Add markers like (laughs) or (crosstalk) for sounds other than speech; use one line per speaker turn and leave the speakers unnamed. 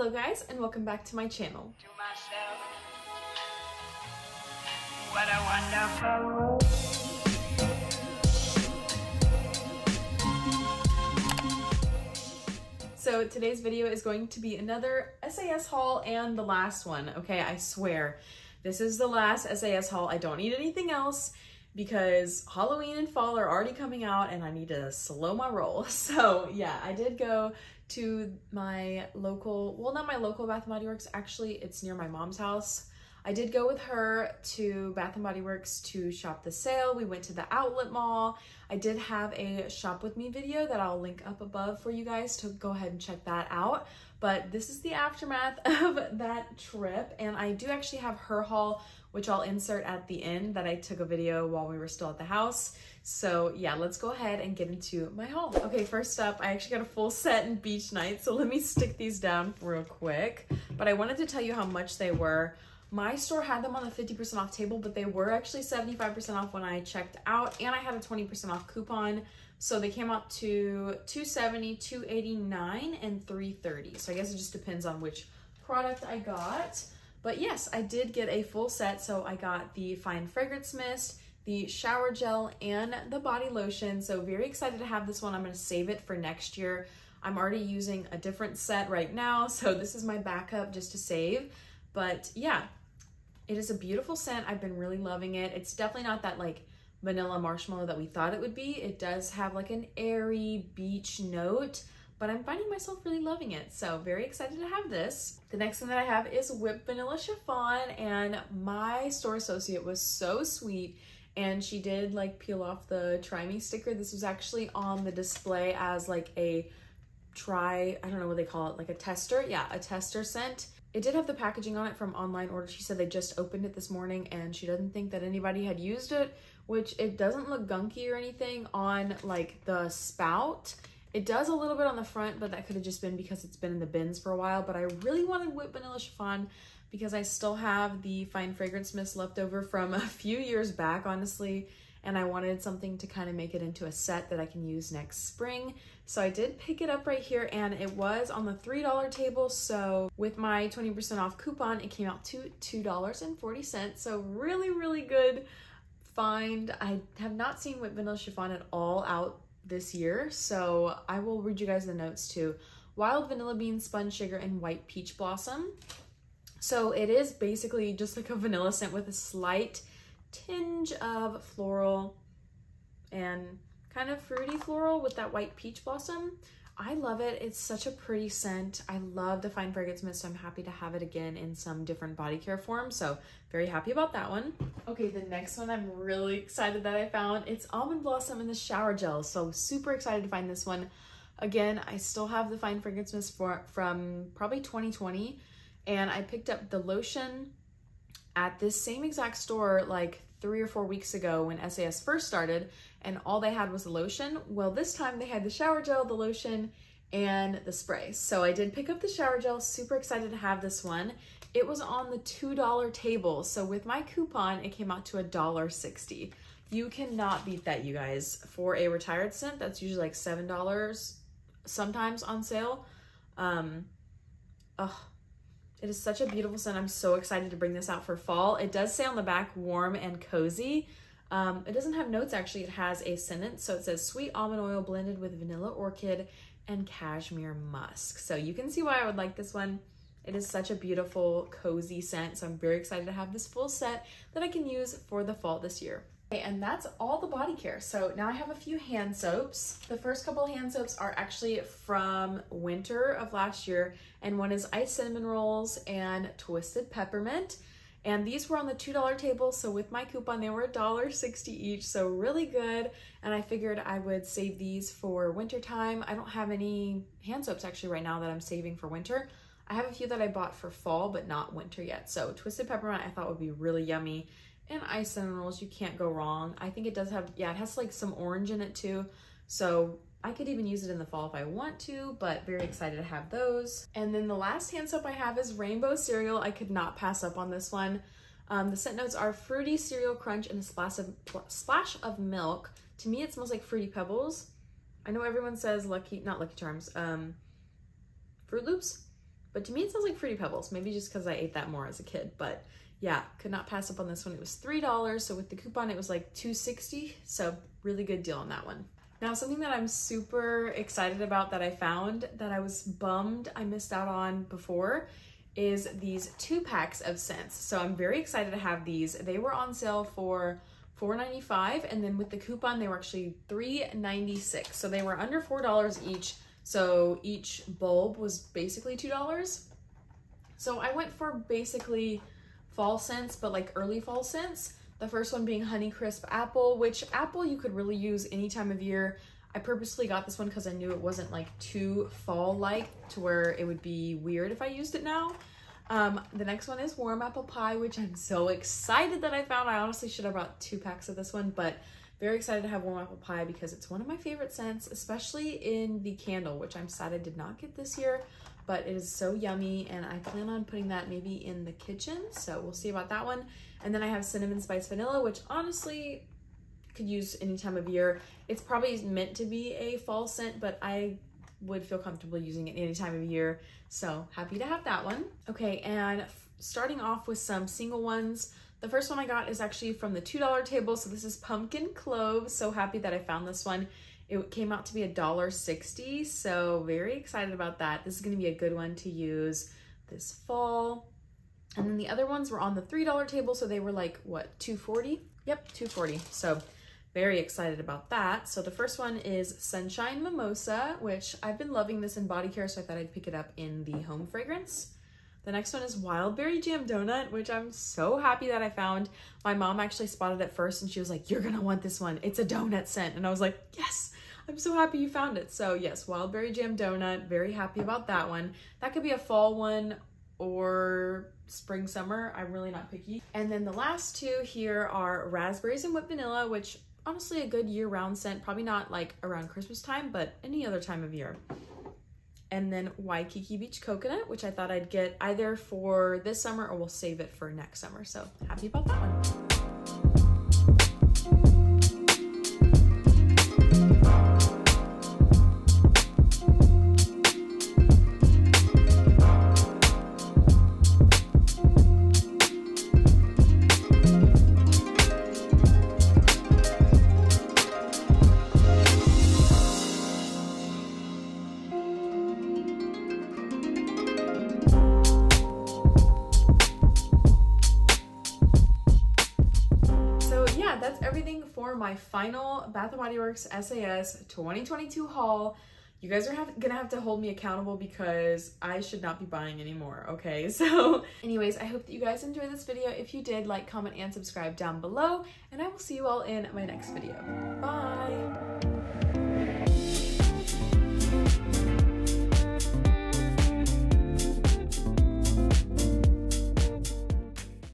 Hello guys and welcome back to my channel.
to myself. What a wonderful.
So today's video is going to be another SAS haul and the last one. Okay, I swear. This is the last SAS haul. I don't need anything else because Halloween and fall are already coming out and I need to slow my roll. (laughs) So yeah, I did go to my local, well not my local Bath & Body Works, actually it's near my mom's house. I did go with her to Bath & Body Works to shop the sale. We went to the outlet mall. I did have a shop with me video that I'll link up above for you guys to go ahead and check that out. But this is the aftermath (laughs) of that trip. And I do actually have her haul, which I'll insert at the end that I took a video while we were still at the house. So yeah, let's go ahead and get into my haul. Okay, first up, I actually got a full set in beach night. So let me stick these down real quick. But I wanted to tell you how much they were. My store had them on the 50% off table, but they were actually 75% off when I checked out, and I had a 20% off coupon. So they came out to 270, 289, and 330. So I guess it just depends on which product I got. But yes, I did get a full set. So I got the Fine Fragrance Mist, the shower gel, and the body lotion. So very excited to have this one. I'm gonna save it for next year. I'm already using a different set right now. (laughs) So this is my backup just to save. But yeah, it is a beautiful scent. I've been really loving it. It's definitely not that like vanilla marshmallow that we thought it would be. It does have like an airy beach note, but I'm finding myself really loving it. So very excited to have this. The next thing that I have is whipped vanilla chiffon and my store associate was so sweet and she did like peel off the try me sticker. This was actually on the display as like a try, I don't know what they call it, like a tester. Yeah, a tester scent. It did have the packaging on it from online order. She said they just opened it this morning and she doesn't think that anybody had used it, which it doesn't look gunky or anything on like the spout. It does a little bit on the front, but that could have just been because it's been in the bins for a while. But I really wanted whipped vanilla chiffon because I still have the fine fragrance mist left over from a few years back, honestly and I wanted something to kind of make it into a set that I can use next spring. So I did pick it up right here and it was on the $3 table. So with my 20% off coupon, it came out to $2.40. So really, really good find. I have not seen Whipped Vanilla Chiffon at all out this year. So I will read you guys the notes too. Wild Vanilla Bean, Spun Sugar, and White Peach Blossom. So it is basically just like a vanilla scent with a slight tinge of floral and kind of fruity floral with that white peach blossom. I love it. It's such a pretty scent. I love the Fine Fragrance Mist. So I'm happy to have it again in some different body care form. So very happy about that one. Okay, the next one I'm really excited that I found. It's Almond Blossom in the Shower Gel. So super excited to find this one. Again, I still have the Fine Fragrance Mist for, from probably 2020. And I picked up the lotion at this same exact store like three or four weeks ago when SAS first started and all they had was the lotion. Well, this time they had the shower gel, the lotion, and the spray. So I did pick up the shower gel, super excited to have this one. It was on the $2 table. So with my coupon, it came out to $1.60. You cannot beat that, you guys. For a retired scent, that's usually like $7 sometimes on sale. Um, oh, it is such a beautiful scent. I'm so excited to bring this out for fall. It does say on the back, warm and cozy. Um, it doesn't have notes actually, it has a sentence. So it says sweet almond oil blended with vanilla orchid and cashmere musk. So you can see why I would like this one. It is such a beautiful, cozy scent. So I'm very excited to have this full set that I can use for the fall this year. Okay, and that's all the body care. So now I have a few hand soaps. The first couple hand soaps are actually from winter of last year, and one is Ice Cinnamon Rolls and Twisted Peppermint. And these were on the $2 table, so with my coupon, they were $1.60 each, so really good. And I figured I would save these for winter time. I don't have any hand soaps actually right now that I'm saving for winter. I have a few that I bought for fall, but not winter yet. So Twisted Peppermint I thought would be really yummy and ice cinnamon rolls, you can't go wrong. I think it does have, yeah, it has like some orange in it too. So I could even use it in the fall if I want to, but very excited to have those. And then the last hand soap I have is Rainbow Cereal. I could not pass up on this one. Um, the scent notes are fruity cereal crunch and a splash of, splash of milk. To me, it smells like Fruity Pebbles. I know everyone says Lucky, not Lucky Charms, um, Froot Loops, But to me, it smells like Fruity Pebbles. Maybe just because I ate that more as a kid. But yeah, could not pass up on this one. It was $3. So with the coupon, it was like $2.60. So really good deal on that one. Now, something that I'm super excited about that I found that I was bummed I missed out on before is these two packs of scents. So I'm very excited to have these. They were on sale for $4.95 and then with the coupon they were actually $3.96. So they were under $4 each. So each bulb was basically $2. So I went for basically fall scents, but like early fall scents. The first one being Honeycrisp Apple, which apple you could really use any time of year. I purposely got this one because I knew it wasn't like too fall-like to where it would be weird if I used it now. Um, the next one is Warm Apple Pie, which I'm so excited that I found. I honestly should have bought two packs of this one, but very excited to have Warm Apple Pie because it's one of my favorite scents, especially in the candle, which I'm sad I did not get this year, but it is so yummy and I plan on putting that maybe in the kitchen. So we'll see about that one. And then I have Cinnamon Spice Vanilla, which honestly could use any time of year. It's probably meant to be a fall scent, but I would feel comfortable using it any time of year. So happy to have that one. Okay, and starting off with some single ones. The first one I got is actually from the $2 table. So this is Pumpkin Clove. So happy that I found this one. It came out to be a dollar sixty, so very excited about that. This is gonna be a good one to use this fall. And then the other ones were on the $3 table, so they were like, what, 240? Yep, 240. So very excited about that. So the first one is Sunshine Mimosa, which I've been loving this in body care, so I thought I'd pick it up in the home fragrance. The next one is Wild Berry Jam Donut, which I'm so happy that I found. My mom actually spotted it first and she was like, you're gonna want this one. It's a donut scent. And I was like, yes, I'm so happy you found it. So yes, Wild Berry Jam Donut, very happy about that one. That could be a fall one or spring, summer. I'm really not picky. And then the last two here are Raspberries and Whipped Vanilla, which honestly a good year-round scent. Probably not like around Christmas time, but any other time of year. And then Waikiki Beach Coconut, which I thought I'd get either for this summer or we'll save it for next summer. So happy about that one. Everything for my final Bath & Body Works SAS 2022 haul. You guys are have, gonna have to hold me accountable because I should not be buying anymore, okay? (laughs) So anyways, I hope that you guys enjoyed this video. If you did, like, comment, and subscribe down below, and I will see you all in my next video. Bye!